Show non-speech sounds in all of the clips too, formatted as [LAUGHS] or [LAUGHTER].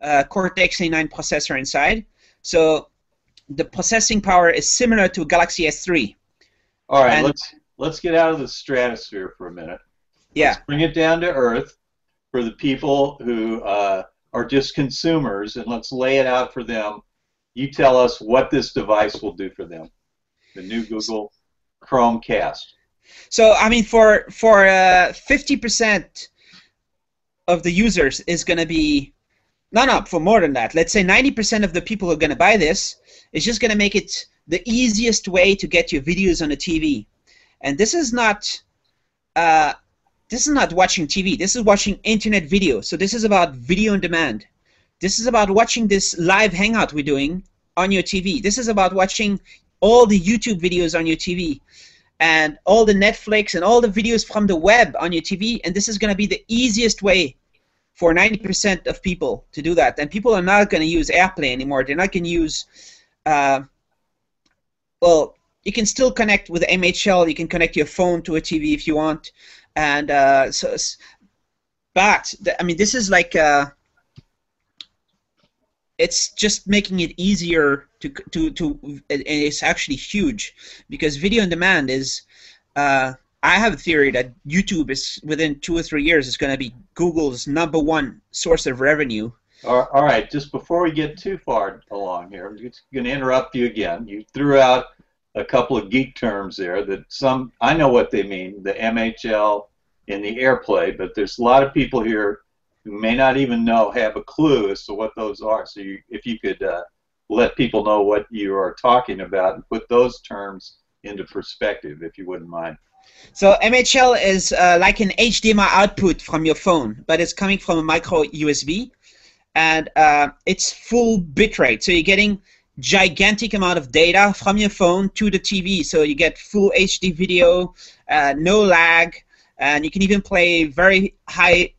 uh, Cortex A9 processor inside. So the processing power is similar to Galaxy S3. All right, and let's let's get out of the stratosphere for a minute. Yeah. Let's bring it down to earth for the people who uh, are just consumers, and let's lay it out for them. You tell us what this device will do for them. The new Google Chromecast. So I mean, for for uh, fifty percent of the users is going to be no, no, for more than that. Let's say ninety percent of the people who are going to buy this is just going to make it the easiest way to get your videos on a TV. And this is not uh, this is not watching TV. This is watching internet video. So this is about video on demand. This is about watching this live hangout we're doing on your TV. This is about watching all the YouTube videos on your TV and all the Netflix and all the videos from the web on your TV. And this is going to be the easiest way for 90% of people to do that. And people are not going to use AirPlay anymore. They're not going to use, uh, well, you can still connect with MHL. You can connect your phone to a TV if you want. And uh, so, but, I mean, this is like, uh, it's just making it easier to to to it's actually huge because video on demand is uh, I have a theory that YouTube is within two or three years is going to be Google's number one source of revenue. All right, just before we get too far along here, I'm just going to interrupt you again. You threw out a couple of geek terms there that some I know what they mean, the MHL and the AirPlay, but there's a lot of people here who may not even know have a clue as to what those are. So you, if you could uh, let people know what you are talking about and put those terms into perspective, if you wouldn't mind. So MHL is uh, like an HDMI output from your phone, but it's coming from a micro USB, and uh, it's full bitrate. So you're getting gigantic amount of data from your phone to the TV. So you get full HD video, uh, no lag, and you can even play very high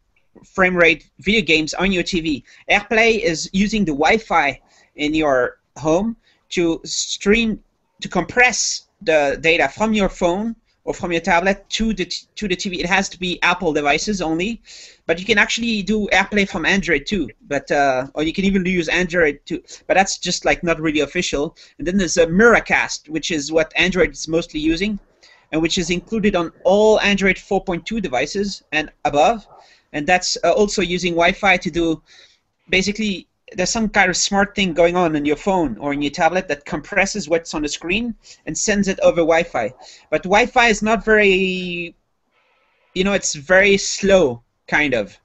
frame rate video games on your TV. AirPlay is using the Wi-Fi in your home to stream to compress the data from your phone or from your tablet to the to the TV. It has to be Apple devices only, but you can actually do AirPlay from Android too. But uh, or you can even use Android too. But that's just like not really official. And then there's a Miracast, which is what Android is mostly using, and which is included on all Android 4.2 devices and above and that's uh, also using Wi-Fi to do basically there's some kind of smart thing going on in your phone or in your tablet that compresses what's on the screen and sends it over Wi-Fi. But Wi-Fi is not very, you know, it's very slow kind of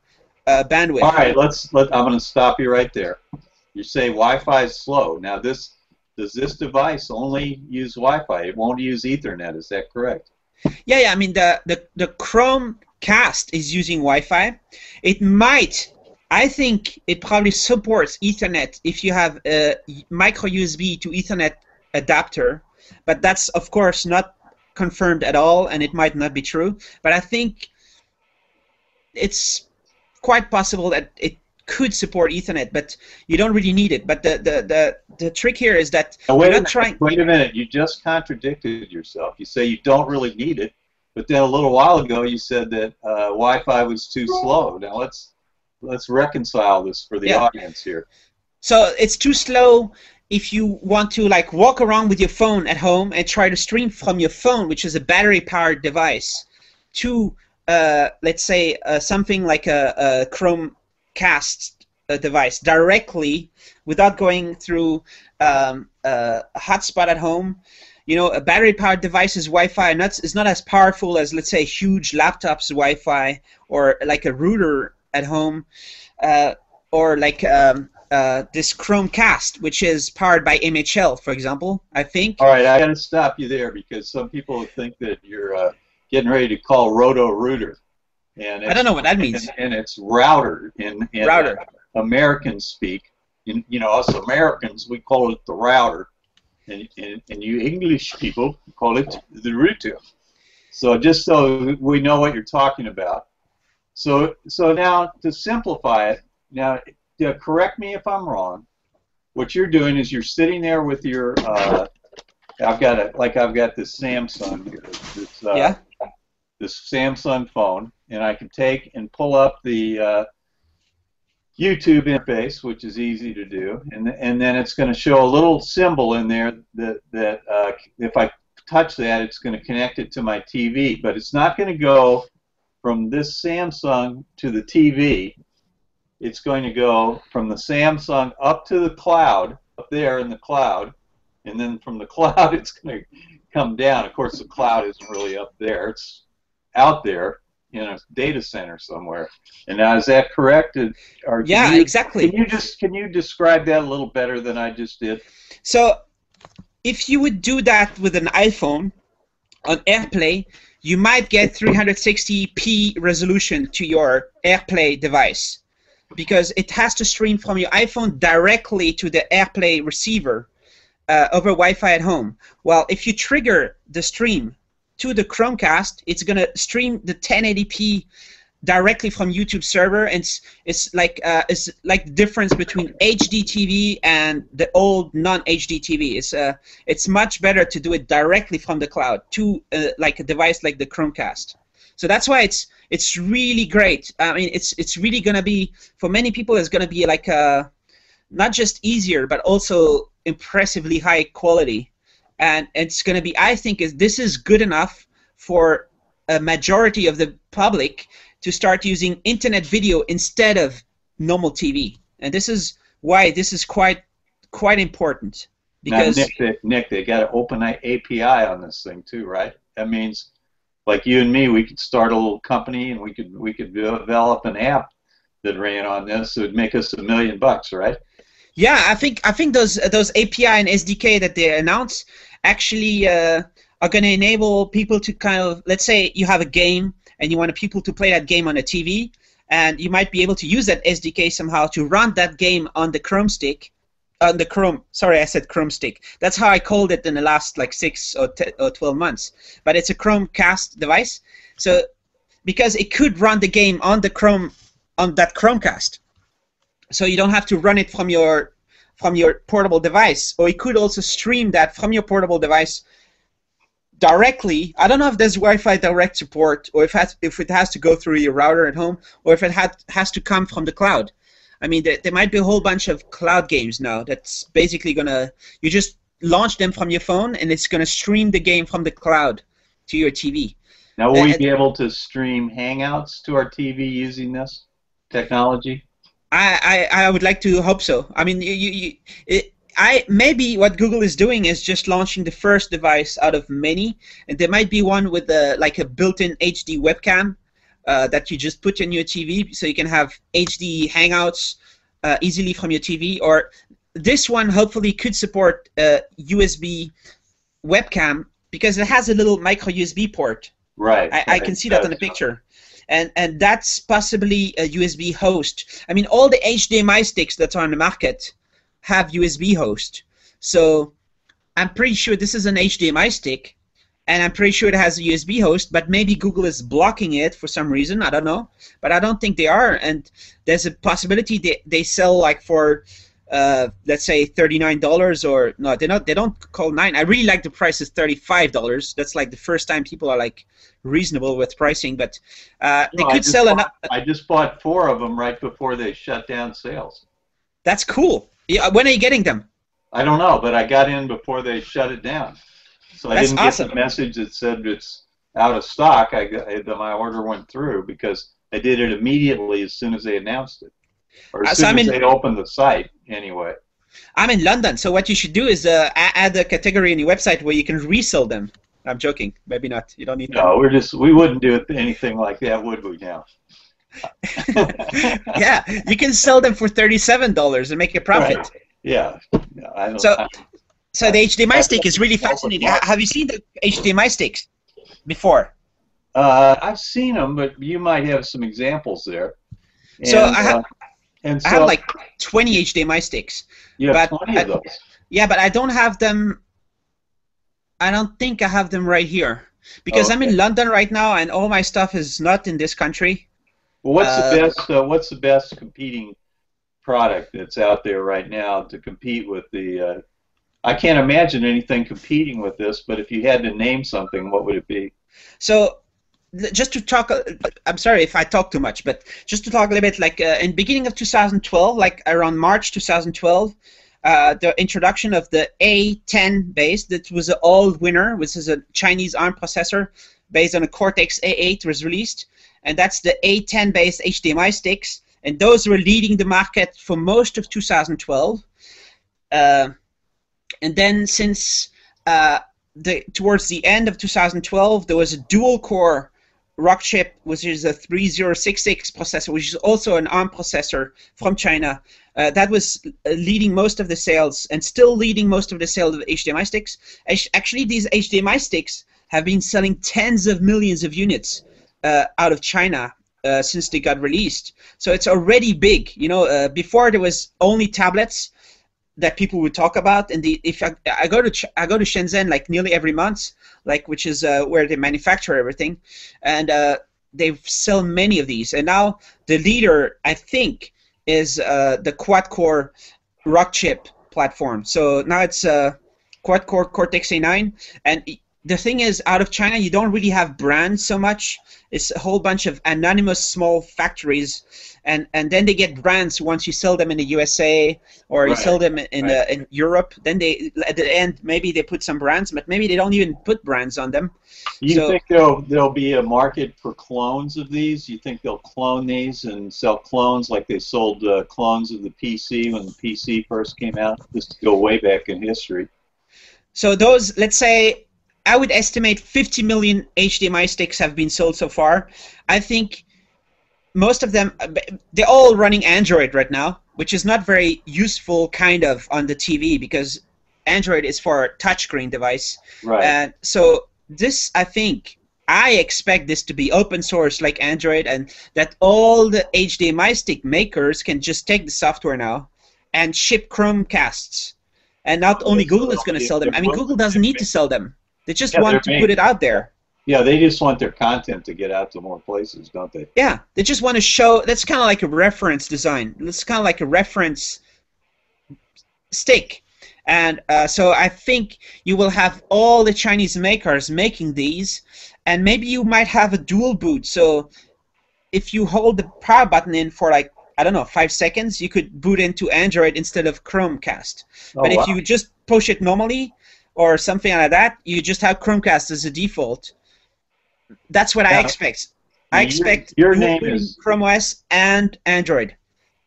uh, bandwidth. All right, let's let. I'm going to stop you right there. You say Wi-Fi is slow. Now this does this device only use Wi-Fi? It won't use Ethernet. Is that correct? Yeah, yeah. I mean the the the Chrome Cast is using Wi-Fi. It might, I think it probably supports Ethernet if you have a micro USB to Ethernet adapter, but that's of course not confirmed at all, and it might not be true. But I think it's quite possible that it could support Ethernet, but you don't really need it. But the the the, the trick here is that now, wait not trying. Wait a minute, you just contradicted yourself. You say you don't really need it, but then a little while ago, you said that uh, Wi-Fi was too slow. Now let's let's reconcile this for the yeah. audience here. So it's too slow if you want to like walk around with your phone at home and try to stream from your phone, which is a battery-powered device, to uh, let's say uh, something like a, a Chromecast uh, device directly without going through um, a hotspot at home you know, a battery-powered device's Wi-Fi not, is not as powerful as, let's say, huge laptops' Wi-Fi or like a router at home, uh, or like um, uh, this Chromecast, which is powered by MHL, for example. I think. All right, I got to stop you there because some people think that you're uh, getting ready to call Roto-Rooter, and I don't know what that means. And, and it's router in, in router. American speak. In, you know, us Americans, we call it the router and, and, and you English people call it the router. So just so we know what you're talking about. So so now to simplify it, now correct me if I'm wrong. What you're doing is you're sitting there with your uh, I've got a like I've got this Samsung here, this uh, yeah. this Samsung phone, and I can take and pull up the uh, YouTube interface, which is easy to do, and and then it's going to show a little symbol in there that that uh, if I touch that, it's going to connect it to my TV, but it's not going to go from this Samsung to the TV. It's going to go from the Samsung up to the cloud, up there in the cloud, and then from the [LAUGHS] cloud it's going to come down. Of course, the cloud isn't really up there; it's out there in a data center somewhere. And now, is that correct? Or yeah, you, exactly. Can you just can you describe that a little better than I just did? So, if you would do that with an iPhone on AirPlay, you might get 360p resolution to your AirPlay device because it has to stream from your iPhone directly to the AirPlay receiver uh, over Wi-Fi at home. Well, if you trigger the stream to the Chromecast, it's gonna stream the 1080p directly from YouTube server. And it's it's like uh, it's like the difference between HD TV and the old non-HD TV. It's uh it's much better to do it directly from the cloud to uh, like a device like the Chromecast. So that's why it's it's really great. I mean, it's it's really gonna be for many people. It's gonna be like a uh, not just easier, but also impressively high quality and it's going to be i think is this is good enough for a majority of the public to start using internet video instead of normal tv and this is why this is quite quite important because now, nick, they, nick they got an open api on this thing too right? That means like you and me we could start a little company and we could we could develop an app that ran on this. It would make us a million bucks right? Yeah, I think I think those those API and SDK that they announced actually uh, are going to enable people to kind of let's say you have a game and you want people to play that game on a TV, and you might be able to use that SDK somehow to run that game on the Chrome stick, on the Chrome. Sorry, I said Chrome stick. That's how I called it in the last like six or, or twelve months. But it's a Chromecast device, so because it could run the game on the Chrome on that Chromecast so you don't have to run it from your from your portable device or you could also stream that from your portable device directly i don't know if there's wi-fi direct support or if, has, if it has to go through your router at home or if it had, has to come from the cloud. I mean there, there might be a whole bunch of cloud games now that's basically going to you just launch them from your phone and it's going to stream the game from the cloud to your tv now will and, we be able to stream hangouts to our tv using this technology? I, I, I would like to hope so. I mean, you, you, it, I maybe what Google is doing is just launching the first device out of many, and there might be one with a, like a built-in HD webcam uh, that you just put in your TV, so you can have HD Hangouts uh, easily from your TV. Or this one hopefully could support a USB webcam because it has a little micro USB port. Right. I, I can see that on the picture and and that's possibly a USB host. I mean, all the HDMI sticks that are on the market have USB host. So I'm pretty sure this is an HDMI stick, and I'm pretty sure it has a USB host. But maybe Google is blocking it for some reason. I don't know, but I don't think they are. And there's a possibility they they sell like for uh, let's say thirty-nine dollars or no, they not they don't call nine. I really like the price is thirty-five dollars. That's like the first time people are like reasonable with pricing, but uh, they no, could sell enough. I just bought four of them right before they shut down sales. That's cool. Yeah, when are you getting them? I don't know, but I got in before they shut it down, so I didn't awesome. get the message that said it's out of stock. I got my order went through because I did it immediately as soon as they announced it or as uh, soon so as in, they opened the site, anyway. I'm in London, so what you should do is uh, add a category in your website where you can resell them. I'm joking. Maybe not. You don't need. No, them. we're just we wouldn't do anything like that, would we? Now. [LAUGHS] yeah, you can sell them for thirty-seven dollars and make a profit. Right. Yeah. No, I don't, so, I, so the HDMI stick is really fascinating. Have you seen the HDMI sticks before? Uh, I've seen them, but you might have some examples there. And, so I have, uh, and so, I have like 20 HDMI sticks. You have 20 of those. Yeah, but I don't have them. I don't think I have them right here because okay. I'm in London right now, and all my stuff is not in this country. Well, what's uh, the best? Uh, what's the best competing product that's out there right now to compete with the? Uh, I can't imagine anything competing with this, but if you had to name something, what would it be? So just to talk, uh, I'm sorry if I talk too much, but just to talk a little bit, like uh, in beginning of 2012, like around March 2012, uh, the introduction of the A10 base, that was an Allwinner, which is a Chinese ARM processor based on a Cortex A8 was released, and that's the A10 based HDMI sticks, and those were leading the market for most of 2012. Uh, and then since uh, the towards the end of 2012, there was a dual core Rockchip, which is a 3066 processor, which is also an ARM processor from China. Uh, that was uh, leading most of the sales and still leading most of the sales of HDMI sticks. Actually, these HDMI sticks have been selling tens of millions of units uh, out of China uh, since they got released. So it's already big. You know, uh, before there was only tablets that people would talk about. And the if I, I go to I go to Shenzhen like nearly every month, like which is uh, where they manufacture everything, and uh, they sell many of these. And now the leader, I think, is uh, the quad core Rockchip platform. So now it's uh, quad core Cortex A9, and the thing is, out of China, you don't really have brands so much. It's a whole bunch of anonymous small factories, and, and then they get brands once you sell them in the USA or right. you sell them in right. uh, in Europe. Then they at the end maybe they put some brands, but maybe they don't even put brands on them. You so, think there'll there'll be a market for clones of these? You think they'll clone these and sell clones like they sold uh, clones of the PC when the PC first came out? Just to go way back in history. So those, let's say, I would estimate 50 million HDMI sticks have been sold so far. I think most of them, uh, they're all running Android right now, which is not very useful kind of on the TV because Android is for a touchscreen device. Right. And so this, I think, I expect this to be open source like Android, and that all the HDMI stick makers can just take the software now and ship Chromecasts. And not only Google is going to sell them. I mean, Google doesn't need to sell them. They just yeah, want to put it out there. Yeah, they just want their content to get out to more places, don't they? Yeah, they just want to show. That's kind of like a reference design. It's kind of like a reference stick. And uh, so I think you will have all the Chinese makers making these, and maybe you might have a dual boot. So if you hold the power button in for like I don't know five seconds, you could boot into Android instead of Chromecast. Oh, but if wow. you just push it normally, or something like that, you just have Chromecast as a default. That's what I expect. I expect your, name is Chrome OS and Android.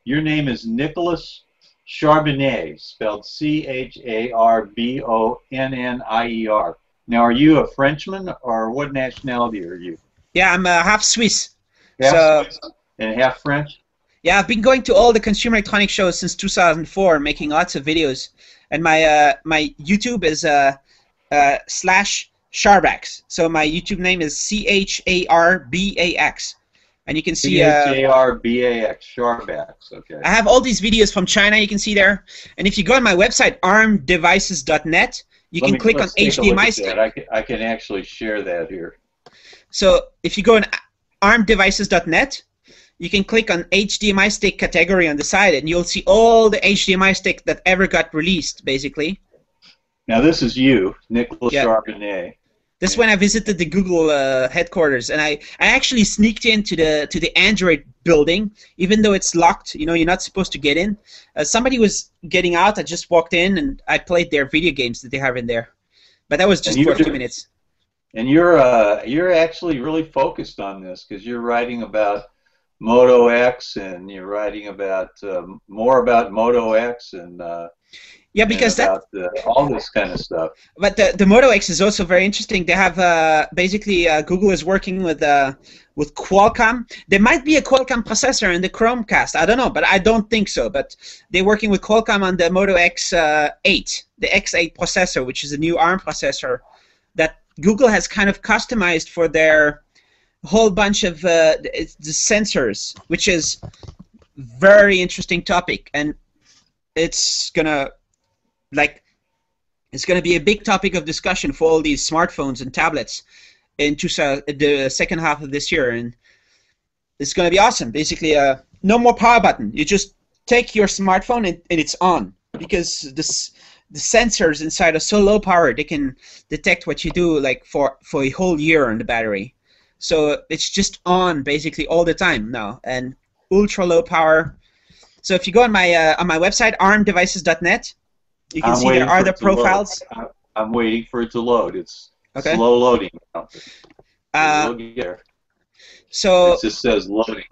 Your name is Nicolas Charbonnier, spelled C H A R B O N N I E R. Now, are you a Frenchman or what nationality are you? Yeah, I'm uh, half Swiss. Half so, Swiss and half French. Yeah, I've been going to all the consumer electronics shows since 2004, making lots of videos and my uh, my YouTube is uh, uh, slash Charbax. So my YouTube name is C H A R B A X, and you can see C H A R B A X Charbax. Okay. I have all these videos from China. You can see there, and if you go on my website armdevices.net, you Let can me, click on HDMI stick. I can, I can actually share that here. So if you go on armdevices.net, you can click on HDMI stick category on the side and you'll see all the HDMI stick that ever got released, basically. Now this is you, Nicolas yeah. Charbonnier. This yeah. when I visited the Google uh, headquarters, and I, I actually sneaked into the to the Android building, even though it's locked. You know, you're not supposed to get in. Uh, somebody was getting out. I just walked in and I played their video games that they have in there, but that was just for a few minutes. And you're uh, you're actually really focused on this because you're writing about Moto X, and you're writing about um, more about Moto X and uh, yeah, because that the, all this kind of stuff. But the the Moto X is also very interesting. They have uh, basically uh, Google is working with uh, with Qualcomm. There might be a Qualcomm processor in the Chromecast. I don't know, but I don't think so. But they're working with Qualcomm on the Moto X8, uh, the X8 processor, which is a new ARM processor that Google has kind of customized for their whole bunch of uh, the sensors, which is very interesting topic, and it's gonna like it's gonna be a big topic of discussion for all these smartphones and tablets in two, the second half of this year, and it's gonna be awesome. Basically, uh, no more power button. You just take your smartphone and, and it's on because this the sensors inside are so low power they can detect what you do like for for a whole year on the battery So it's just on basically all the time now, and ultra low power. So if you go on my uh, on my website armdevices.net, you can I'm see there are the profiles. I'm waiting for it to load. It's Okay. slow loading. now. Uh, so It just says loading.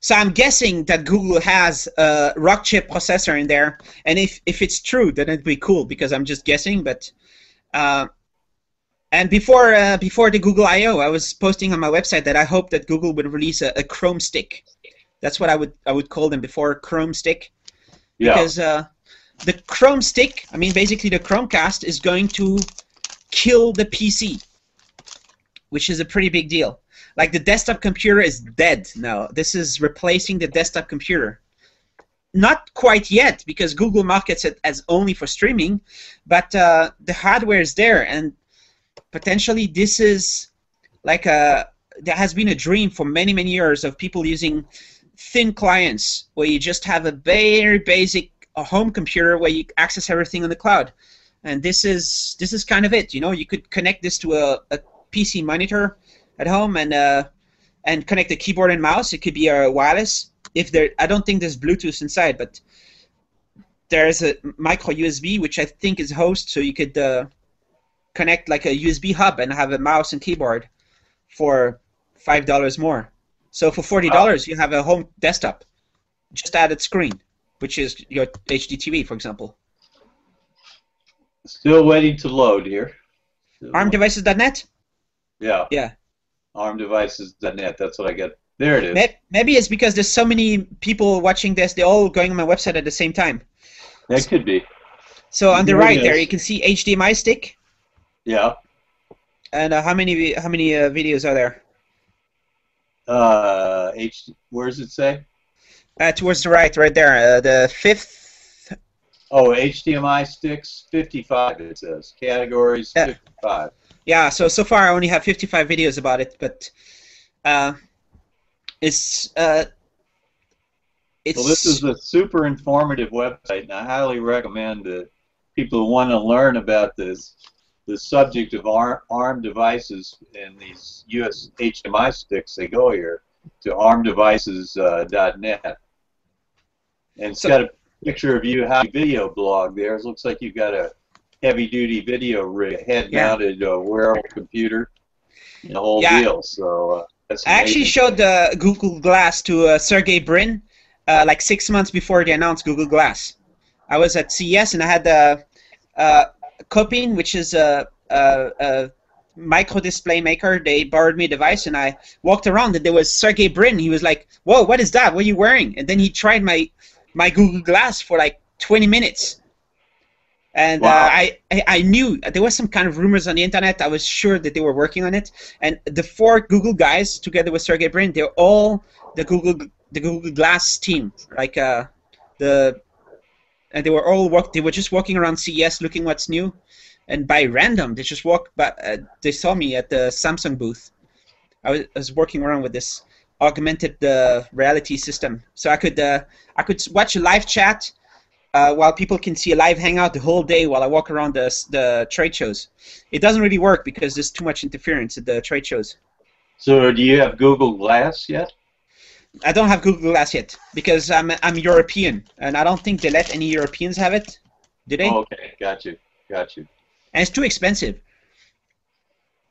So I'm guessing that Google has a Rockchip processor in there, and if if it's true, then it'd be cool because I'm just guessing. But uh, and before uh, before the Google I/O, I was posting on my website that I hope that Google would release a, a Chrome stick. That's what I would I would call them before Chrome stick Yeah. because uh, the Chrome stick, I mean basically the Chromecast is going to kill the PC, which is a pretty big deal. Like the desktop computer is dead now. This is replacing the desktop computer. Not quite yet because Google markets it as only for streaming, but uh, the hardware is there, and potentially this is like a there has been a dream for many many years of people using thin clients where you just have a very basic a home computer where you access everything on the cloud. And this is this is kind of it you know? You could connect this to a, a pc monitor at home and uh, and connect a keyboard and mouse. It could be a wireless. If there i don't think there's bluetooth inside but there's a micro usb which i think is host so you could uh, connect like a usb hub and have a mouse and keyboard for five dollars more so for forty dollars, you have a home desktop, just added screen, which is your HDTV, for example. Still waiting to load here. Still- ARMDevices.net. Yeah. Yeah. ARMdevices.net. That's what I get. There it is. Maybe it's because there's so many people watching this; they're all going on my website at the same time. That could be. So on the There right there, you can see HDMI stick, Yeah. and uh, how many how many uh, videos are there? Uh, H. Where does it say? Uh, towards the right, right there, uh, the fifth. Oh, HDMI sticks 55. It says categories Yeah. 55. Yeah. So so far, I only have 55 videos about it, but uh, it's uh, it's. Well, this is a super informative website, and I highly recommend that people who want to learn about this, the subject of ARM, ARM devices and these US HDMI sticks, they go here to armdevices.net. and it's So- got a picture of you how video blog there. It looks like you've got a heavy-duty video rig, head-mounted uh, wearable computer, and the whole Yeah. deal. So uh, that's I actually showed the Google Glass to uh, Sergey Brin uh, like six months before they announced Google Glass. I was at CES and I had the uh, Kopin, which is a, a, a micro display maker. They borrowed me a device and I walked around and there was Sergey Brin. He was like, "Whoa, what is that? What are you wearing?" And then he tried my my Google Glass for like 20 minutes. And uh, Wow. I, I I knew there was some kind of rumors on the internet. I was sure that they were working on it. And the four Google guys, together with Sergey Brin, they're all the Google the Google Glass team. Like uh, the and they were all walk. They were just walking around CES looking what's new, and by random they just walked. But uh, they saw me at the Samsung booth. I was, I was working around with this augmented uh, reality system, so I could uh, I could watch a live chat uh, while people can see a live hangout the whole day while I walk around the the trade shows. It doesn't really work because there's too much interference at the trade shows. So do you have Google Glass yet? I don't have Google Glass yet because I'm I'm European and I don't think they let any Europeans have it. Do they? Oh, okay, got you, got you. And it's too expensive.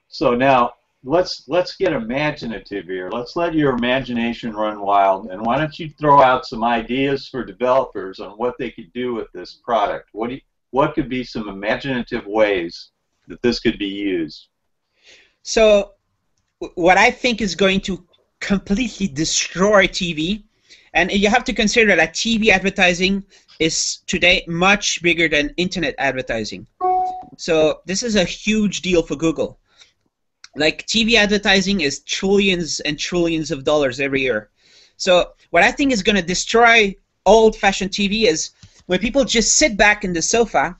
So now let's let's get imaginative here. Let's let your imagination run wild, and why don't you throw out some ideas for developers on what they could do with this product? What do you, what could be some imaginative ways that this could be used? So, what I think is going to completely destroy TV, and you have to consider that TV advertising is today much bigger than internet advertising. So, this is a huge deal for Google. Like, TV advertising is trillions and trillions of dollars every year. So, what I think is going to destroy old fashioned TV is when people just sit back in the sofa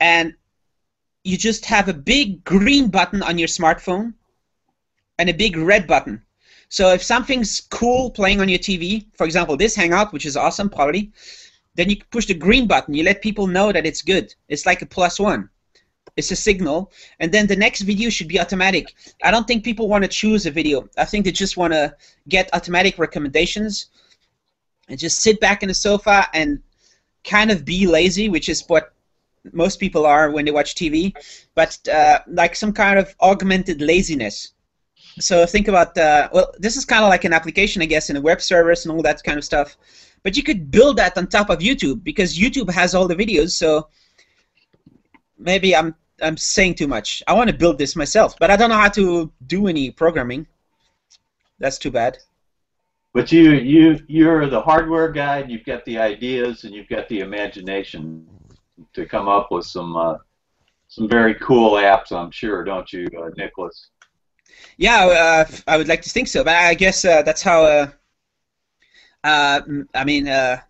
and you just have a big green button on your smartphone and a big red button. So if something's cool playing on your TV, for example, this Hangout, which is awesome, probably, then you push the green button. You let people know that it's good. It's like a plus one. it's a signal, and then the next video should be automatic. I don't think people want to choose a video. I think they just want to get automatic recommendations and just sit back in the sofa and kind of be lazy, which is what most people are when they watch TV, but uh, like some kind of augmented laziness. So think about uh, well, this is kind of like an application, I guess, in a web service and all that kind of stuff. But you could build that on top of YouTube because YouTube has all the videos. So maybe I'm I'm saying too much. I want to build this myself, but I don't know how to do any programming. That's too bad. But you you you're the hardware guy, and you've got the ideas, and you've got the imagination to come up with some uh, some very cool apps. I'm sure, don't you, uh, Nicolas? Yeah, uh, I would like to think so, but I guess uh, that's how. Uh, uh, I mean, uh,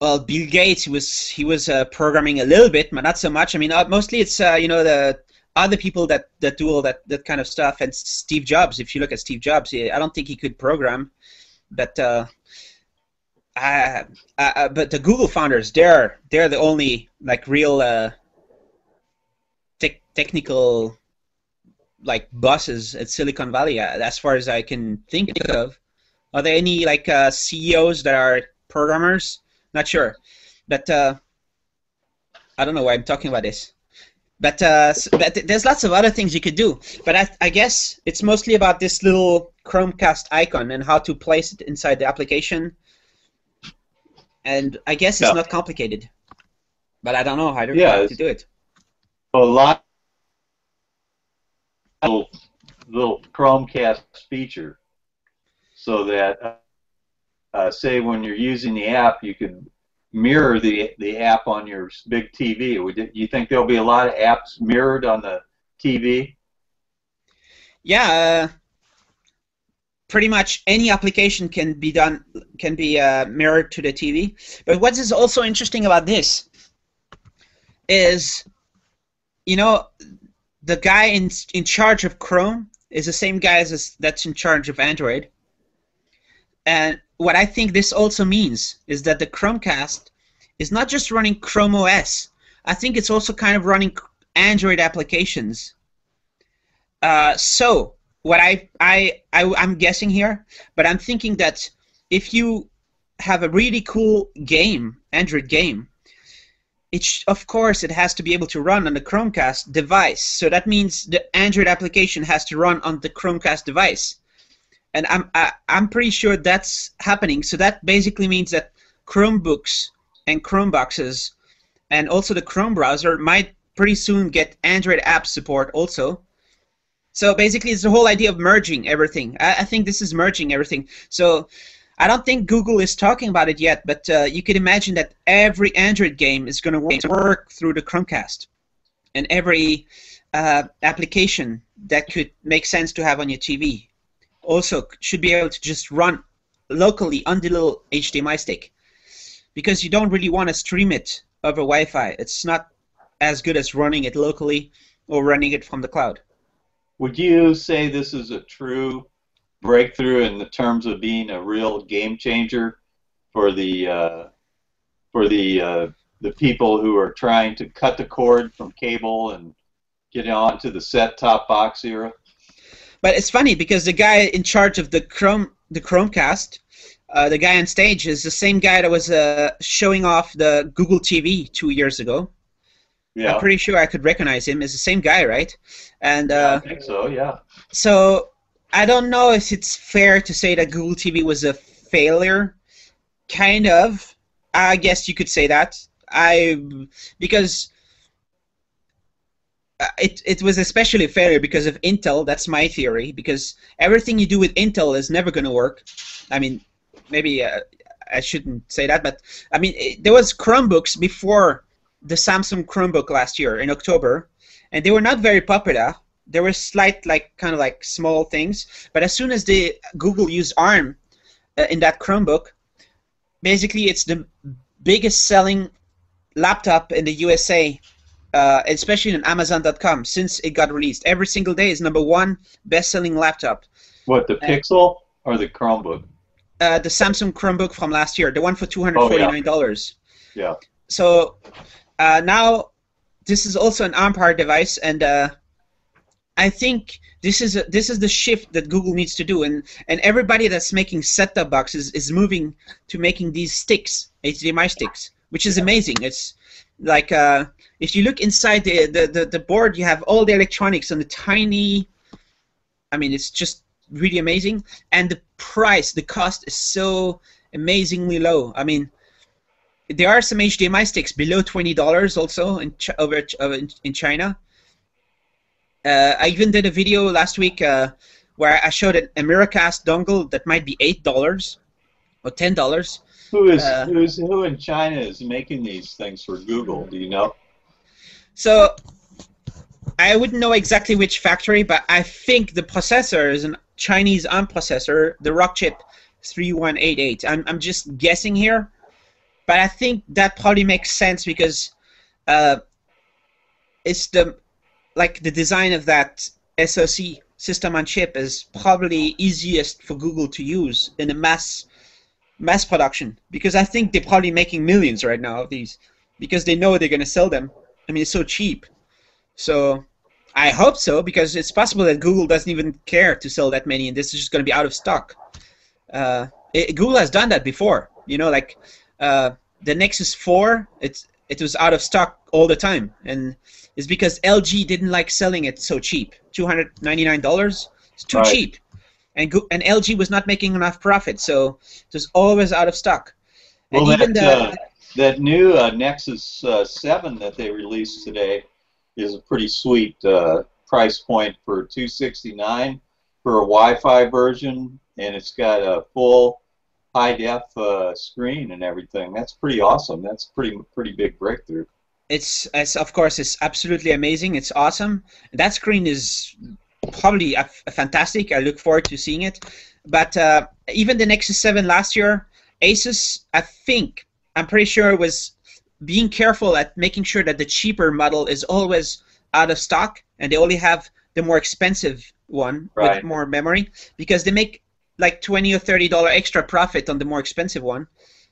well, Bill Gates was he was uh, programming a little bit, but not so much. I mean, mostly it's you know the other people that, that do all that, that kind of stuff. And Steve Jobs, if you look at Steve Jobs, I don't think he could program, but I, but the Google founders, they're they're the only like real te- technical like bosses at Silicon Valley, uh, as far as I can think of. Are there any like uh, CEOs that are programmers? Not sure, but uh, I don't know why I'm talking about this. But, uh, but there's lots of other things you could do. But I, I guess it's mostly about this little Chromecast icon and how to place it inside the application. And I guess it's yeah. not complicated. But I don't know how to, yeah, to do it. A lot little, little Chromecast feature so that uh, uh, say when you're using the app you could mirror the the app on your big TV. Would you think there'll be a lot of apps mirrored on the TV? Yeah, uh, pretty much any application can be done can be uh, mirrored to the TV. But what is also interesting about this is, you know, the guy in in charge of Chrome is the same guy as that's in charge of Android. And what I think this also means is that the Chromecast is not just running Chrome OS. I think it's also kind of running Android applications. Uh, so what I, I I I'm guessing here, but I'm thinking that if you have a really cool game, Android game, it sh- of course it has to be able to run on the Chromecast device. So that means the Android application has to run on the Chromecast device and I'm I, am i am pretty sure that's happening. So that basically means that Chromebooks and Chromeboxes, and also the Chrome browser might pretty soon get Android app support also. So basically, it's the whole idea of merging everything. I, I think this is merging everything. So I don't think Google is talking about it yet, but uh, you could imagine that every Android game is going to work through the Chromecast, and every uh, application that could make sense to have on your TV also should be able to just run locally on the little HDMI stick because you don't really want to stream it over Wi-Fi. It's not as good as running it locally or running it from the cloud. Would you say this is a true breakthrough in the terms of being a real game changer for the uh, for the uh, the people who are trying to cut the cord from cable and get on to the set-top box era? But it's funny because the guy in charge of the Chrome the Chromecast, uh, the guy on stage is the same guy that was uh, showing off the Google TV two years ago. Yeah. I'm pretty sure I could recognize him. It's the same guy, right? And uh, yeah, I think so. Yeah. So I don't know if it's fair to say that Google TV was a failure. Kind of. I guess you could say that. I because uh, it, it was especially a failure because of Intel. That's my theory. Because everything you do with Intel is never going to work. I mean, maybe uh, I shouldn't say that, but I mean, it, there was Chromebooks before the Samsung Chromebook last year in October, and they were not very popular. There were slight, like, kind of like small things. But as soon as the Google used ARM uh, in that Chromebook, basically it's the biggest selling laptop in the USA uh, especially on Amazon.com since it got released. Every single day is number one best-selling laptop. What the Pixel or the Chromebook? Uh, the Samsung Chromebook from last year, the one for two hundred forty-nine dollars. Oh, yeah. yeah. So uh, now this is also an ARM-powered device, and uh, I think this is a, this is the shift that Google needs to do, and and everybody that's making set-top boxes is moving to making these sticks, HDMI sticks, which is amazing. It's like uh, if you look inside the, the, the, the board, you have all the electronics on the tiny. I mean, it's just really amazing, and the price, the cost is so amazingly low. I mean, there are some HDMI sticks below twenty dollars also in Ch- over in, in China. Uh, I even did a video last week uh, where I showed an Miracast dongle that might be eight dollars or ten dollars. Who is uh, who's who in China is making these things for Google? Do you know? So I wouldn't know exactly which factory, but I think the processor is a Chinese ARM processor, the Rockchip 3188. I'm I'm just guessing here, but I think that probably makes sense because uh, it's the like the design of that SoC system on chip is probably easiest for Google to use in a mass mass production because I think they're probably making millions right now of these because they know they're going to sell them. I mean, it's so cheap. So I hope so because it's possible that Google doesn't even care to sell that many and this is just going to be out of stock. Uh, it, Google has done that before. You know, like uh, the Nexus 4, it's it was out of stock all the time and it's because LG didn't like selling it so cheap. Two hundred ninety nine dollars. It's too right. cheap, and go, and LG was not making enough profit, so it was always out of stock. And well, that, the, uh, that new uh, Nexus uh, Seven that they released today is a pretty sweet uh, price point for two sixty nine for a Wi-Fi version, and it's got a full high def uh, screen and everything. That's pretty awesome. That's pretty pretty big breakthrough it's, it's of course it's absolutely amazing. It's awesome. That screen is probably a, a fantastic. I look forward to seeing it. But uh, even the Nexus 7 last year, Asus, I think, I'm pretty sure was being careful at making sure that the cheaper model is always out of stock, and they only have the more expensive one right. with more memory because they make like 20 or 30 dollar extra profit on the more expensive one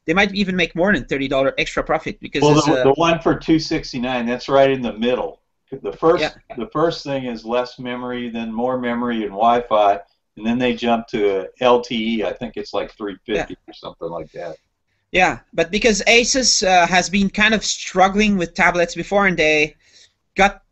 they might even make more than thirty dollar extra profit because well, the, uh, the one for two sixty nine that's right in the middle. The first yeah. the first thing is less memory, then more memory and Wi-Fi, and then they jump to LTE. I think it's like three fifty yeah. or something like that. Yeah, but because Asus uh, has been kind of struggling with tablets before, and they got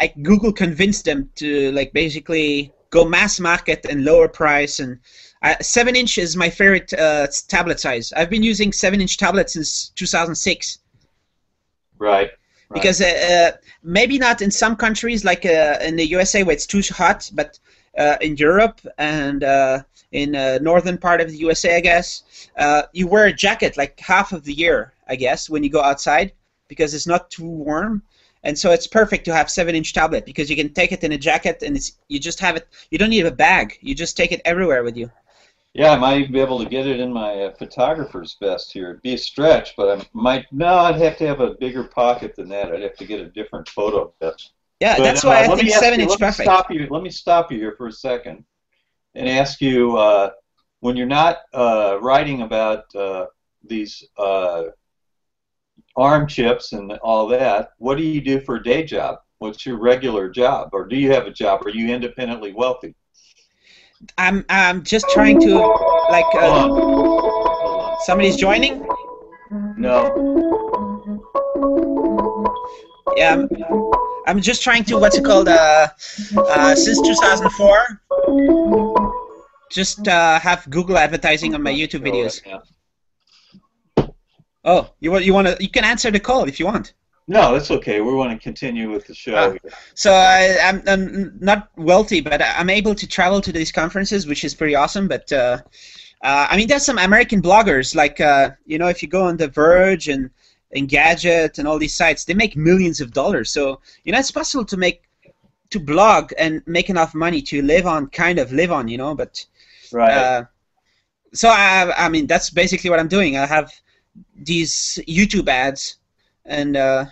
like Google convinced them to like basically go mass market and lower price and uh, seven inch is my favorite uh, tablet size. I've been using seven inch tablets since 2006. Right. Because uh, uh, maybe not in some countries like uh, in the USA where it's too hot, but uh, in Europe and in northern part of the USA, I guess, you wear a jacket like half of the year, I guess, when you go outside because it's not too warm and so it's perfect to have seven inch tablet because you can take it in a jacket and it's you just have it you don't need a bag you just take it everywhere with you yeah, I might be able to get it in my uh, photographer's vest here. It'd be a stretch, but I might. No, I'd have to have a bigger pocket than that. I'd have to get a different photo vest. Yeah, but, that's why uh, I think seven you, inch let perfect. Me stop you, let me stop you here for a second and ask you uh, when you're not uh, writing about uh, these uh, ARM chips and all that. What do you do for a day job? What's your regular job, or do you have a job? Are you independently wealthy? I'm I'm just trying to like uh, somebody's joining. No. Yeah, I'm, I'm just trying to what's it called? Uh, uh, since 2004, just uh, have Google advertising on my YouTube videos. Oh, you want you want to you can answer the call if you want. No, that's okay. We want to continue with the show. Uh, so I, am I'm, not wealthy, but I'm able to travel to these conferences, which is pretty awesome. But uh, uh, I mean, there's some American bloggers, like uh, you know, if you go on The Verge and Engadget and all these sites, they make millions of dollars. So you know, it's possible to make to blog and make enough money to live on, kind of live on, you know. But right. Uh, so I, I mean, that's basically what I'm doing. I have these YouTube ads and uh,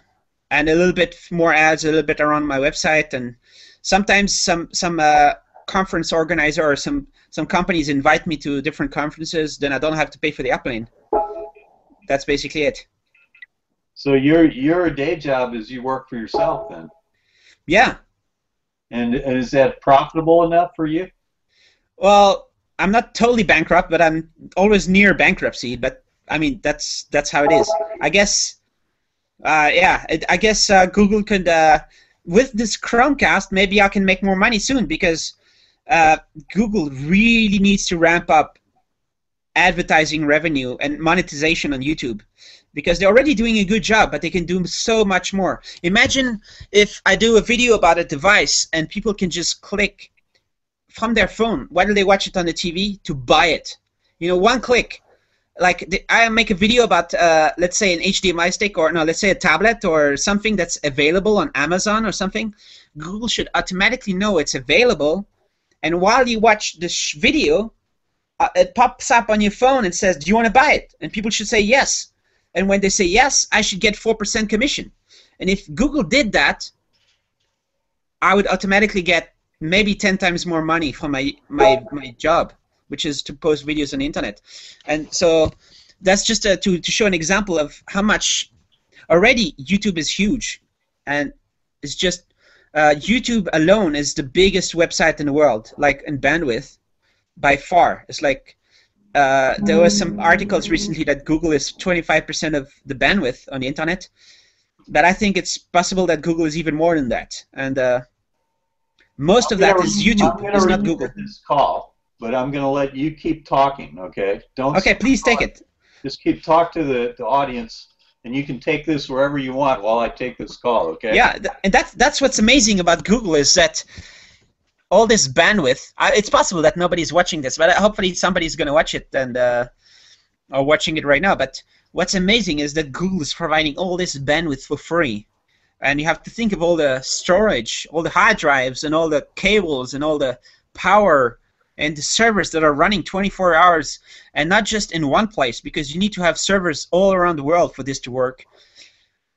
and a little bit more ads, a little bit around my website, and sometimes some some uh, conference organizer or some some companies invite me to different conferences. Then I don't have to pay for the airplane. That's basically it. So your your day job is you work for yourself then, Yeah. and, and is that profitable enough for you? Well, I'm not totally bankrupt, but I'm always near bankruptcy. But I mean, that's that's how it is. I guess. Uh, yeah, it, I guess uh, Google could. Uh, with this Chromecast, maybe I can make more money soon because uh, Google really needs to ramp up advertising revenue and monetization on YouTube because they're already doing a good job, but they can do so much more. Imagine if I do a video about a device and people can just click from their phone, whether they watch it on the TV, to buy it. You know, one click. Like the, I make a video about, uh, let's say, an HDMI stick, or no, let's say a tablet or something that's available on Amazon or something. Google should automatically know it's available, and while you watch this video, uh, it pops up on your phone and says, "Do you want to buy it?" And people should say yes. And when they say yes, I should get four percent commission. And if Google did that, I would automatically get maybe 10 times more money for my, my, my job, which is to post videos on the internet. And so that's just a, to, to show an example of how much already YouTube is huge. And it's just uh, YouTube alone is the biggest website in the world, like in bandwidth, by far. It's like uh, there were some articles recently that Google is 25% of the bandwidth on the internet, but I think it's possible that Google is even more than that. And uh, most of I'm that gonna- is YouTube, it's not Google. This call, but I'm going to let you keep talking. Okay. Don't. Okay, please take it. Just keep talk to the, the audience, and you can take this wherever you want while I take this call. Okay. Yeah, th- and that's that's what's amazing about Google is that all this bandwidth. I, it's possible that nobody's watching this, but hopefully somebody's going to watch it and uh, are watching it right now. But what's amazing is that Google is providing all this bandwidth for free, and you have to think of all the storage, all the hard drives, and all the cables, and all the power and the servers that are running 24 hours, and not just in one place, because you need to have servers all around the world for this to work.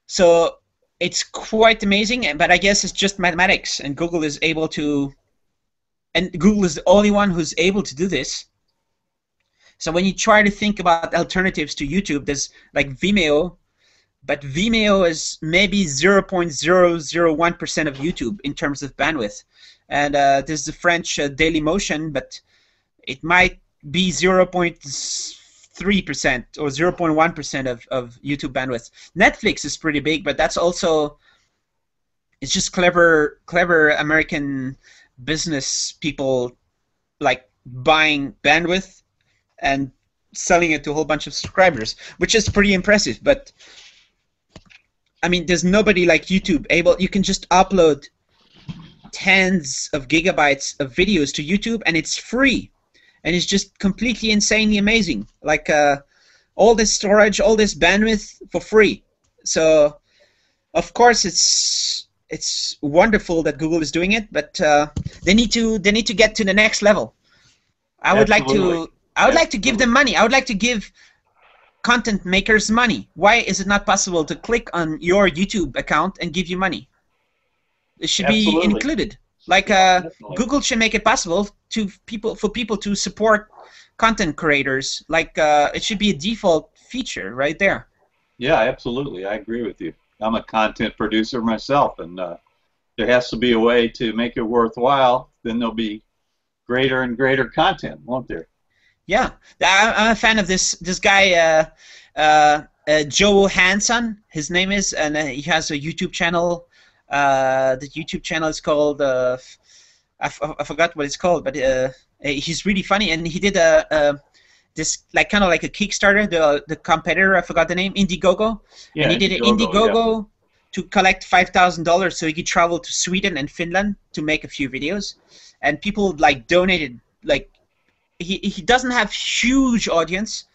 So it's quite amazing, but I guess it's just mathematics, and Google is able to, and Google is the only one who's able to do this. So when you try to think about alternatives to YouTube, there's like Vimeo, but Vimeo is maybe 0.001% of YouTube in terms of bandwidth. And uh, is the French uh, Dailymotion, but it might be 0.3% or 0.1% of, of YouTube bandwidth. Netflix is pretty big, but that's also it's just clever clever American business people like buying bandwidth and selling it to a whole bunch of subscribers, which is pretty impressive. But I mean, there's nobody like YouTube able. You can just upload tens of gigabytes of videos to YouTube, and it's free, and it's just completely insanely amazing. Like uh, all this storage, all this bandwidth for free. So, of course, it's it's wonderful that Google is doing it, but uh, they need to they need to get to the next level. I would like to I would like to give them money. I would like to give content makers money. Why is it not possible to click on your YouTube account and give you money? It should be included. Like uh, Google should make it possible to people for people to support content creators. Like uh, it should be a default feature right there. Yeah, absolutely. I agree with you. I'm a content producer myself, and uh, there has to be a way to make it worthwhile. Then there'll be greater and greater content, won't there? Yeah, I'm a fan of this this guy, uh, uh, uh, Joe Hanson. His name is, and uh, he has a YouTube channel. Uh, the YouTube channel is called. Uh, I, f- I forgot what it's called, but uh, he's really funny, and he did a, a this like kind of like a Kickstarter. The the competitor, I forgot the name, Indiegogo. Yeah. and he did an Indiegogo to collect five thousand dollars so he could travel to Sweden and Finland to make a few videos, and people like donated like he he doesn't have huge audience,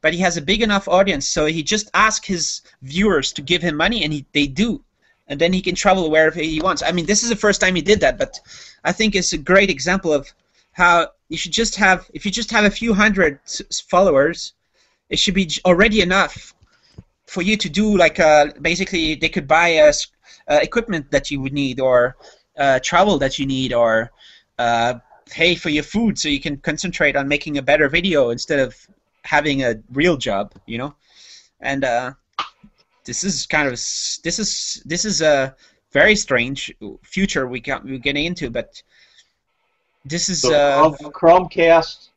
but he has a big enough audience so he just asks his viewers to give him money and he they do, and then he can travel wherever he wants. I mean this is the first time he did that, but I think it's a great example of how you should just have if you just have a few hundred followers, it should be already enough for you to do like uh, basically they could buy s- uh, equipment that you would need or uh, travel that you need or uh, pay for your food so you can concentrate on making a better video instead of having a real job you know and uh, this is kind of this is this is a very strange future we got we're getting into, but this is So uh, Chromecast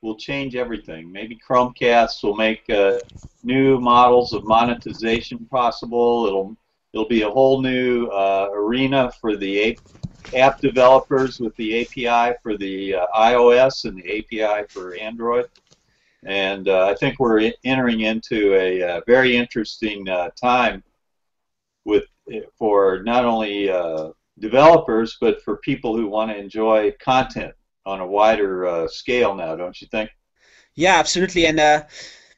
will change everything. Maybe Chromecast will make uh, new models of monetization possible. It'll it'll be a whole new uh, arena for the app, app developers with the API for the uh, iOS and the API for Android. And uh, I think we're entering into a uh, very interesting uh, time with for not only uh, developers but for people who want to enjoy content on a wider uh, scale now, don't you think? yeah, absolutely. And uh,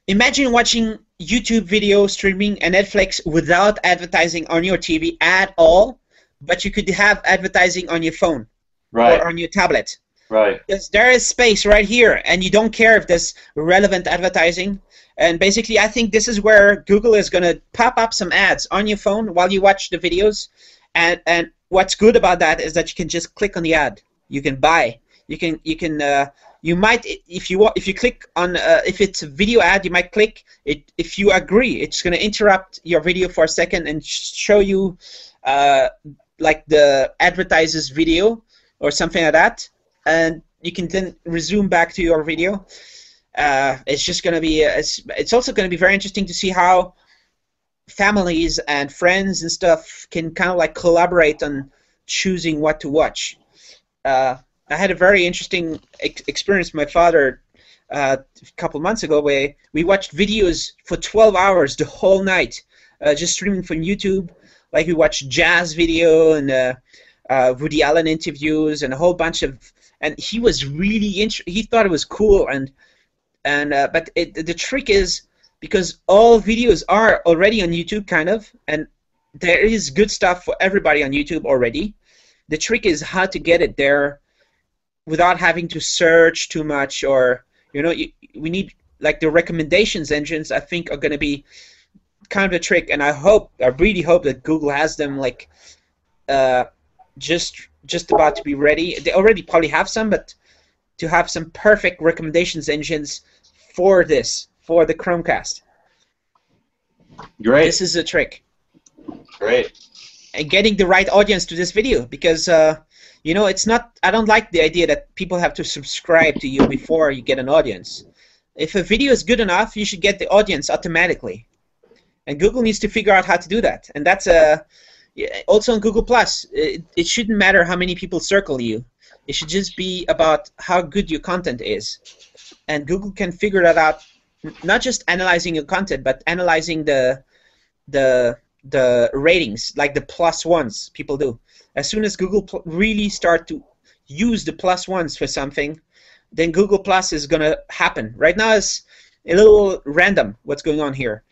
imagine watching YouTube video streaming and Netflix without advertising on your TV at all, but you could have advertising on your phone Right, or on your tablet. Right. Yes, there is space right here, and you don't care if there's relevant advertising. And basically, I think this is where Google is going to pop up some ads on your phone while you watch the videos. And and what's good about that is that you can just click on the ad. You can buy. You can you can uh, you might if you if you click on uh, if it's a video ad you might click it if you agree it's going to interrupt your video for a second and sh- show you uh, like the advertiser's video or something like that and you can then resume back to your video. Uh, it's just going to be it's, it's also going to be very interesting to see how families and friends and stuff can kind of like collaborate on choosing what to watch. Uh, I had a very interesting ex- experience with my father uh, a couple months ago where we watched videos for 12 hours the whole night, uh, just streaming from YouTube. Like we watched jazz video and uh, uh, Woody Allen interviews and a whole bunch of, and he was really int- he thought it was cool and and uh, but it, the trick is because all videos are already on YouTube kind of and there is good stuff for everybody on YouTube already. The trick is how to get it there without having to search too much or you know you, we need like the recommendations engines I think are going to be kind of a trick and I hope I really hope that Google has them like uh, just just about to be ready. They already probably have some, but to have some perfect recommendations engines for this for the Chromecast. Great, This is a trick. great. And getting the right audience to this video because uh, you know it's not. I don't like the idea that people have to subscribe to you before you get an audience. If a video is good enough, you should get the audience automatically. And Google needs to figure out how to do that. And that's a also on Google Plus. It, it shouldn't matter how many people circle you. It should just be about how good your content is. And Google can figure that out, not just analyzing your content, but analyzing the the the ratings, like the plus ones people do. As soon as Google really start to use the plus ones for something, then Google Plus is gonna happen. Right now, it's a little random what's going on here,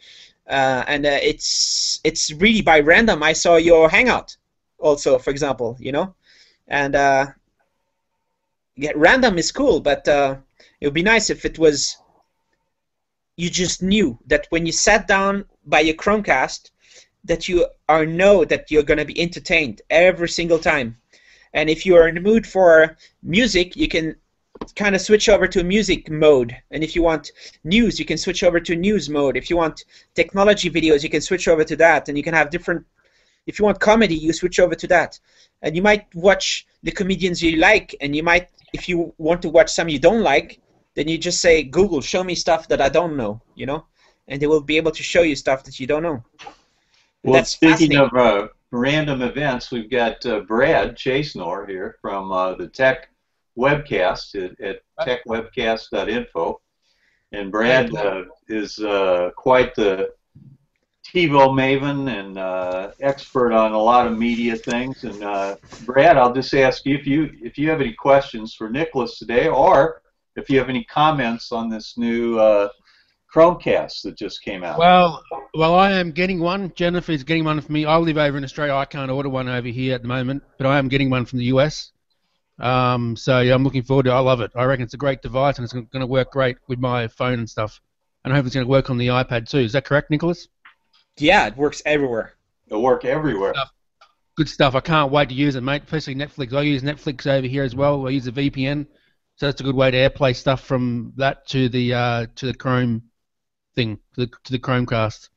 uh, and uh, it's it's really by random. I saw your Hangout, also, for example, you know, and uh, yeah, random is cool, but uh, it would be nice if it was. You just knew that when you sat down by your Chromecast, that you are know that you're gonna be entertained every single time, and if you are in the mood for music, you can kind of switch over to music mode. And if you want news, you can switch over to news mode. If you want technology videos, you can switch over to that. And you can have different. If you want comedy, you switch over to that. And you might watch the comedians you like, and you might, if you want to watch some you don't like, then you just say, Google, show me stuff that I don't know, you know? And they will be able to show you stuff that you don't know. Well, that's speaking of uh, random events, we've got uh, Brad Chasenor here from uh, the Tech Webcast at, at techwebcast.info. And Brad uh, is uh, quite the TiVo maven and uh, expert on a lot of media things. And uh, Brad, I'll just ask you if you if you have any questions for Nicolas today, or if you have any comments on this new uh, Chromecast that just came out. Well, well, I am getting one. Jennifer's getting one for me. I live over in Australia. I can't order one over here at the moment, but I am getting one from the US. Um, so yeah, I'm looking forward to. it. I love it. I reckon it's a great device and it's going to work great with my phone and stuff. And I hope it's going to work on the iPad too. Is that correct, Nicolas? Yeah, it works everywhere. It'll work everywhere. Good stuff. I can't wait to use it, mate. Especially Netflix. I use Netflix over here as well. I use a VPN, so that's a good way to AirPlay stuff from that to the uh, to the Chrome thing, to the, to the Chromecast.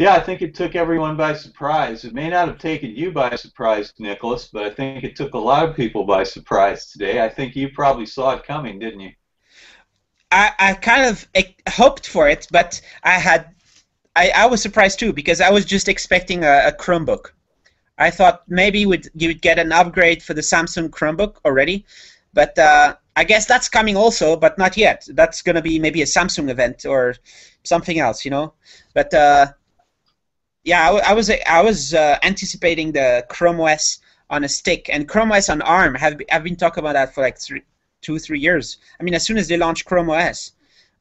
Yeah, I think it took everyone by surprise. It may not have taken you by surprise, Nicolas, but I think it took a lot of people by surprise today. I think you probably saw it coming, didn't you? I, I kind of hoped for it, but I had I, I was surprised too because I was just expecting a, a Chromebook. I thought maybe would you would get an upgrade for the Samsung Chromebook already, but uh, I guess that's coming also, but not yet. That's gonna be maybe a Samsung event or something else, you know. But uh, yeah, I, I was I was uh, anticipating the Chrome OS on a stick and Chrome OS on ARM. Have I've been talking about that for like three, two three years. I mean, as soon as they launched Chrome OS,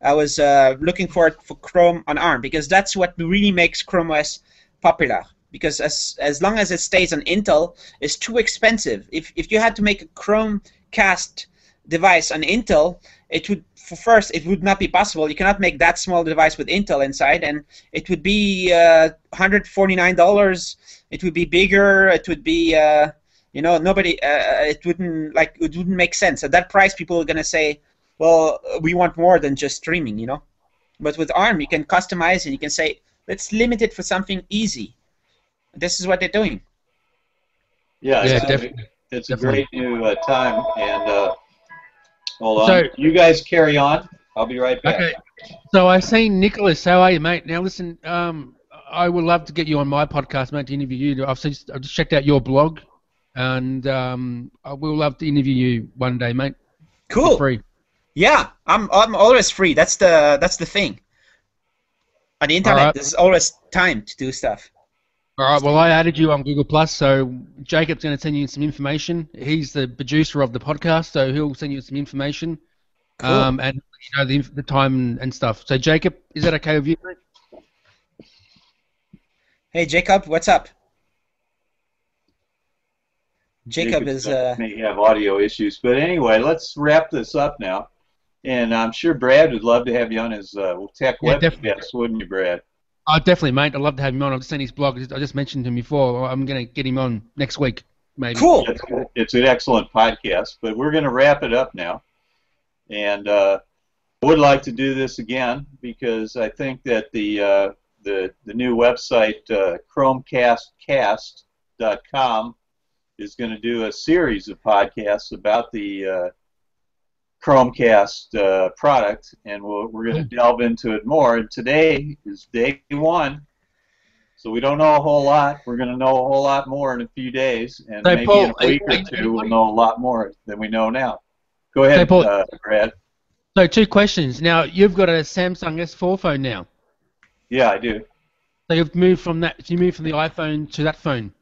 I was uh, looking forward for Chrome on ARM because that's what really makes Chrome OS popular. Because as as long as it stays on Intel, it's too expensive. If if you had to make a Chromecast device on Intel, it would for first it would not be possible. You cannot make that small device with Intel inside, and it would be uh, 149 dollars. It would be bigger. It would be uh, you know nobody. Uh, it wouldn't like it wouldn't make sense at that price. People are gonna say, well, we want more than just streaming, you know. But with ARM, you can customize and you can say, let's limit it for something easy. This is what they're doing. Yeah, Yeah, it's, definitely. a, it's Definitely. a great new uh, time. And uh, hold on, So- you guys carry on. I'll be right back. Okay. So I seen Nicolas. How are you, mate? Now listen. Um, I would love to get you on my podcast, mate, to interview you. I've just, I've just checked out your blog, and um, I will love to interview you one day, mate. For Cool. free. Yeah, I'm I'm always free. That's the that's the thing. On the internet, Alright. there's always time to do stuff. All right. Well, I added you on Google Plus, so Jacob's going to send you some information. He's the producer of the podcast, so he'll send you some information, Cool. um, and you know the, the time and, and stuff. So, Jacob, is that okay with you? Hey, Jacob, what's up? Jacob Jacob is uh, may have audio issues, but anyway, let's wrap this up now. And I'm sure Brad would love to have you on his uh, tech Yeah, web definitely. wouldn't you, Brad? Oh, definitely, mate. I'd love to have him on. I've seen his blog. I just- mentioned him before. I'm going to get him on next week, maybe. cool. It's, it's an excellent podcast, but we're going to wrap it up now. And uh, I would like to do this again because I think that the uh, the the new website uh, ChromecastCast.com is going to do a series of podcasts about the uh, Chromecast uh, product, and we'll, we're going to delve into it more. And today is day one. So we don't know a whole lot. We're going to know a whole lot more in a few days, and Hey, maybe Paul, in a week or two we'll know a lot more than we know now. Go ahead, Hey, Paul. uh, Brad. So, two questions. Now, you've got a Samsung S4 phone now. Yeah, I do. So you've moved from that. You moved from the iPhone to that phone.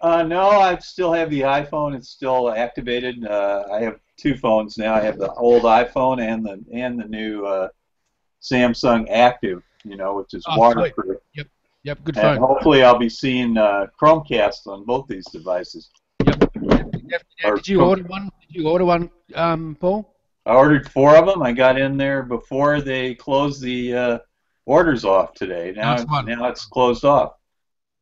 Uh, no, I still have the iPhone. It's still activated. Uh, I have two phones now. I have the old iPhone and the and the new uh, Samsung Active. You know, which is Oh, sweet. waterproof. Yep, good And phone. hopefully, I'll be seeing uh, Chromecast on both these devices. Definitely. Now, did you order one? Did you order one, um, Paul? I ordered four of them. I got in there before they closed the uh, orders off today. Now, one. now it's closed off.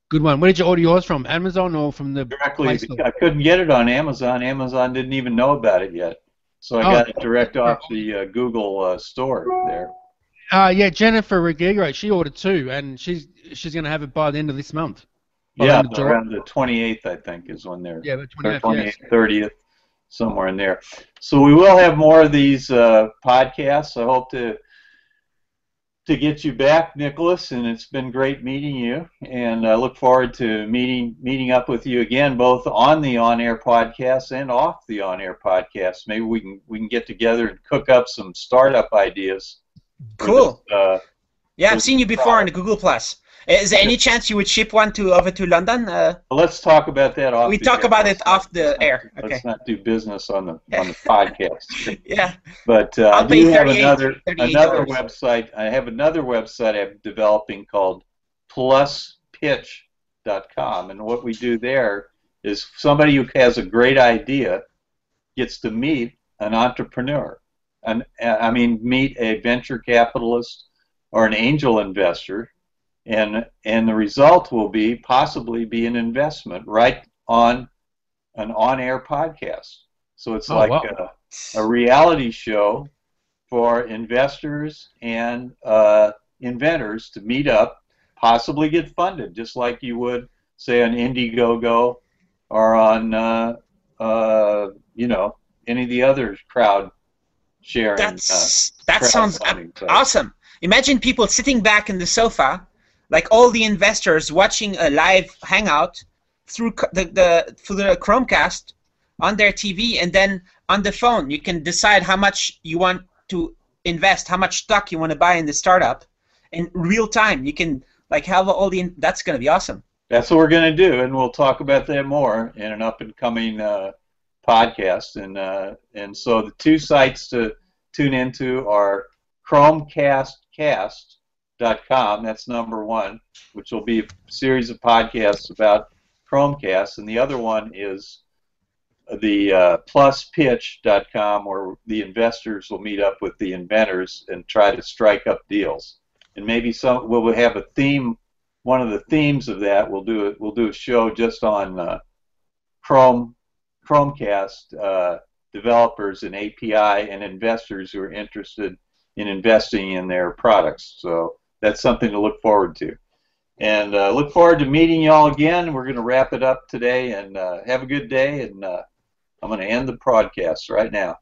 Good one. Where did you order yours from? Amazon or from the Directly, I couldn't get it on Amazon. Amazon didn't even know about it yet, so I Oh. got it direct off the uh, Google uh, store there. Uh, yeah, Jennifer Regigro, she ordered two, and she's she's going to have it by the end of this month. The Yeah, July. around the 28th, I think, is when they're Yeah, the or 28th, yes. 28th, 30th, somewhere in there. So we will have more of these uh, podcasts. I hope to to get you back, Nicolas, and it's been great meeting you. And I look forward to meeting meeting up with you again, both on the on-air podcast and off the on-air podcast. Maybe we can we can get together and cook up some startup ideas. Cool. this, uh, Yeah, I've seen you before on the Google Plus. Is there any chance you would ship one to over to London? Uh, let's talk about that off. we talk air. about it off the air. Let's not do business on the on the [LAUGHS] podcast. Yeah. But uh, I do have 38 another $38. another website. I have another website I'm developing called pluspitch.com, and what we do there is somebody who has a great idea gets to meet an entrepreneur, and I mean meet a venture capitalist or an angel investor, and and the result will be possibly be an investment right on an on-air podcast. So it's Oh, like wow. a, a reality show for investors and uh, inventors to meet up, possibly get funded, just like you would say on Indiegogo or on uh, uh, you know any of the other crowd sharing. That's uh, that sounds crowdfunding sites. awesome. Imagine people sitting back in the sofa, like all the investors watching a live hangout through the, the through the Chromecast on their TV, and then on the phone you can decide how much you want to invest, how much stock you want to buy in the startup, in real time. You can like have all the. That's gonna be awesome. That's what we're going to do, and we'll talk about that more in an up and coming uh, podcast. And uh, and so the two sites to tune into are ChromecastCast.com. That's number one, which will be a series of podcasts about Chromecast, and the other one is the uh, pluspitch.com where the investors will meet up with the inventors and try to strike up deals. And maybe some we'll have a theme one of the themes of that we'll do it we'll do a show just on uh, chrome chromecast uh, developers and api and investors who are interested in investing in their products. So that's something to look forward to. And uh, look forward to meeting you all again. We're going to wrap it up today and uh, have a good day and uh, i'm going to end the broadcast right now